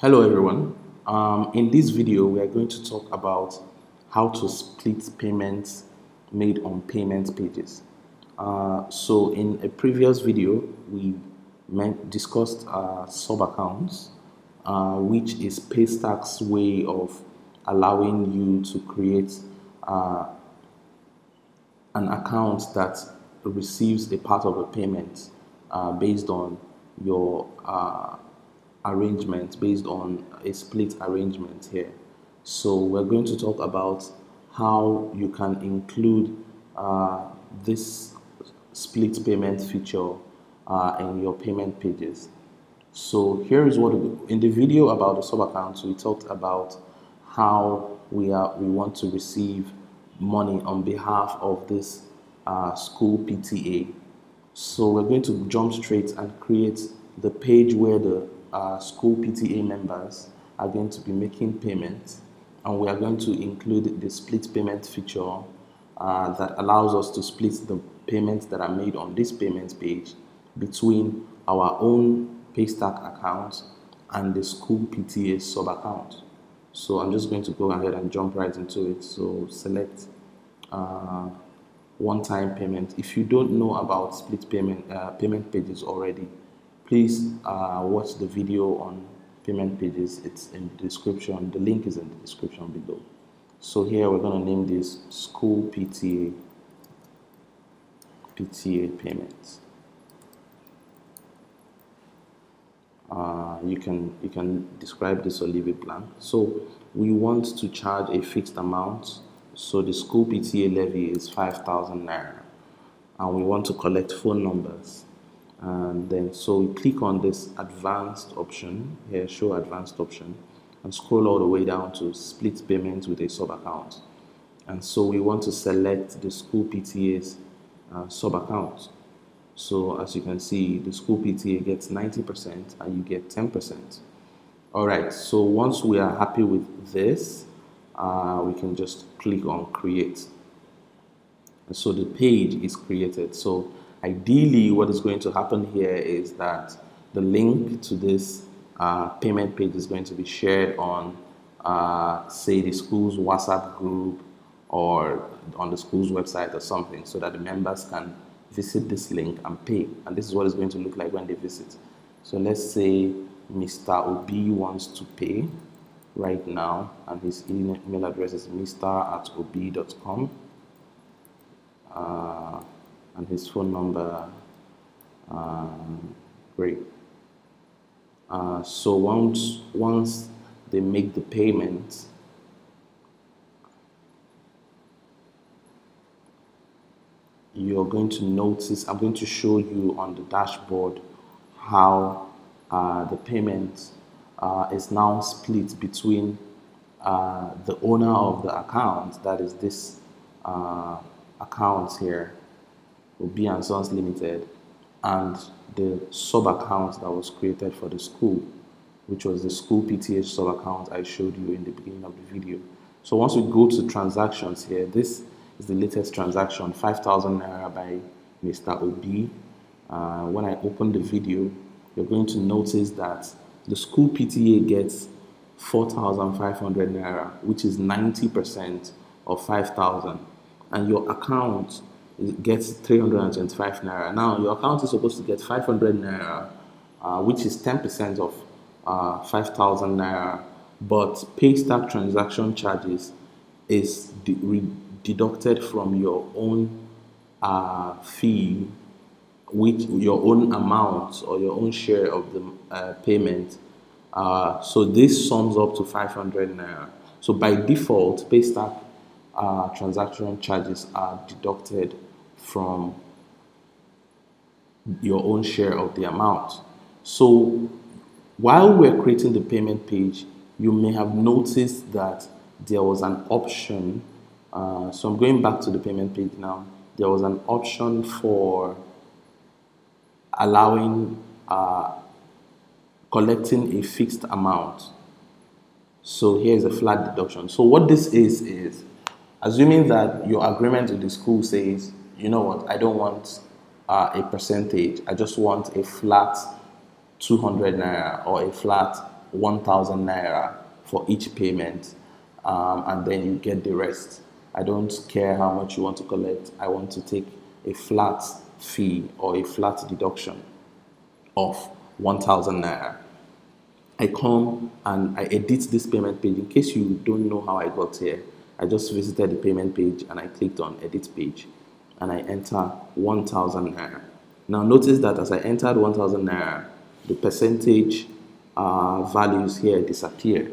Hello everyone. Um, in this video, we are going to talk about how to split payments made on payment pages. Uh, so in a previous video, we discussed uh, sub-accounts, uh, which is Paystack's way of allowing you to create uh, an account that receives a part of a payment uh, based on your uh, arrangement based on a split arrangement here. So we're going to talk about how you can include uh, this split payment feature uh, in your payment pages. So here is what in the video about the sub accounts we talked about how we are we want to receive money on behalf of this uh, school PTA. So we're going to jump straight and create the page where the uh, school PTA members are going to be making payments and we are going to include the split payment feature uh, that allows us to split the payments that are made on this payments page between our own Paystack account and the school PTA sub account. So I'm just going to go ahead and jump right into it. So select uh, one-time payment. If you don't know about split payment uh, payment pages already, please uh, watch the video on payment pages. It's in the description. The link is in the description below. So here we're going to name this school PTA PTA payments. Uh, you can you can describe this or leave it blank. So we want to charge a fixed amount. So the school PTA levy is 5,000 naira, and we want to collect phone numbers and then so we click on this advanced option. Here show advanced option. And scroll all the way down to split payments with a sub account and so we want to select the school PTA's uh, sub account so as you can see the school PTA gets 90% and you get 10% all right so once we are happy with this uh, we can just click on create. And so the page is created. So Ideally, what is going to happen here is that the link to this uh, payment page is going to be shared on, uh, say, the school's WhatsApp group or on the school's website or something so that the members can visit this link and pay. And this is what it's going to look like when they visit. So let's say Mr. Obi wants to pay right now and his email address is mr at obi.com. Uh, and his phone number. Um, great. Uh, so once once they make the payment, you're going to notice. I'm going to show you on the dashboard how uh, the payment uh, is now split between uh, the owner of the account, that is this uh, account here, Obi and Sons Limited, and the sub account that was created for the school, which was the school PTA sub account I showed you in the beginning of the video. So once we go to transactions here, this is the latest transaction, 5,000 Naira by Mr. Obi. Uh, when I open the video, you're going to notice that the school PTA gets 4,500 Naira, which is 90% of 5,000. And your account gets 325 naira. Now, your account is supposed to get 500 naira, uh, which is 10% of uh, 5,000 naira, but Paystack transaction charges is de deducted from your own uh, fee, which your own amount or your own share of the uh, payment. Uh, so this sums up to 500 naira. So by default, Paystack uh, transaction charges are deducted from your own share of the amount. So while we're creating the payment page, you may have noticed that there was an option. Uh, so I'm going back to the payment page now. There was an option for allowing uh, collecting a fixed amount. So here's a flat deduction. So what this is, is assuming that your agreement with the school says you know what, I don't want uh, a percentage. I just want a flat 200 naira or a flat 1000 naira for each payment um, and then you get the rest. I don't care how much you want to collect. I want to take a flat fee or a flat deduction of 1000 naira. I come and I edit this payment page. In case you don't know how I got here, I just visited the payment page and I clicked on edit page and I enter 1000 naira. Now notice that as I entered 1000 naira, the percentage uh, values here disappear.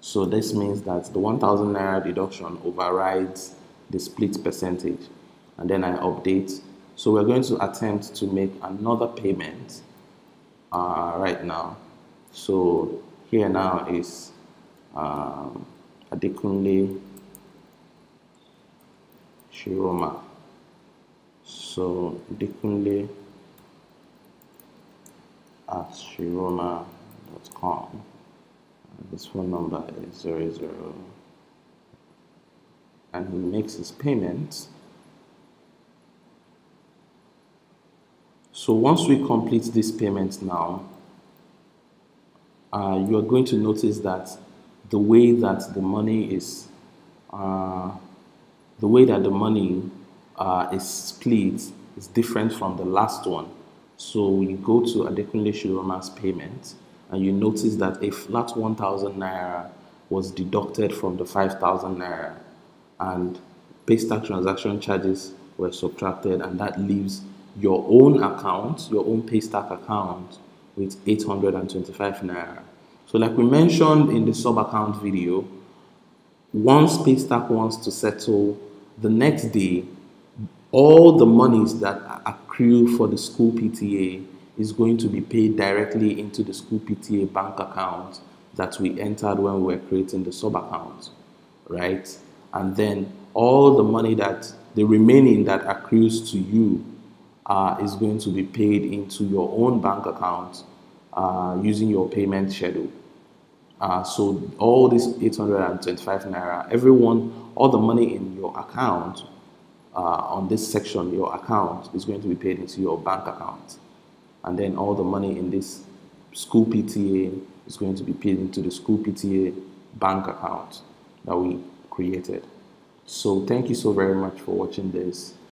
So this means that the 1000 naira deduction overrides the split percentage and then I update. So we're going to attempt to make another payment uh, right now. So here now is um, Adekunle Shiroma. So Adekunle at shiroma.com. This phone number is 00 and he makes his payment. So once we complete this payment now, uh, you are going to notice that the way that the money is, uh, the way that the money uh, is split is different from the last one. So you go to Adekunle Shiroma's payment and you notice that a flat 1000 naira was deducted from the 5000 naira and Paystack transaction charges were subtracted and that leaves your own account, your own Paystack account with 825 naira. So like we mentioned in the sub account video, once Paystack wants to settle the next day, all the monies that accrue for the school PTA is going to be paid directly into the school PTA bank account that we entered when we were creating the sub account, right? And then all the money that the remaining that accrues to you uh, is going to be paid into your own bank account uh, using your payment schedule. Uh, so all this 825 naira, everyone, all the money in your account uh, on this section, your account is going to be paid into your bank account. And then all the money in this school PTA is going to be paid into the school PTA bank account that we created. So thank you so very much for watching this.